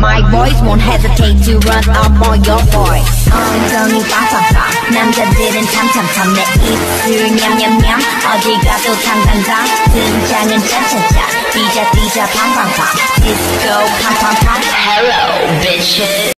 My boys won't hesitate to run up on your boy. 엉덩이 빵빵빵 남자들은 참참참 내 입술 냠냠냠. 어디 가도 당당당 등장은 짜짜짜 뛰자 Disco 팡팡팡. 디스코 팡팡팡. Hello bitches.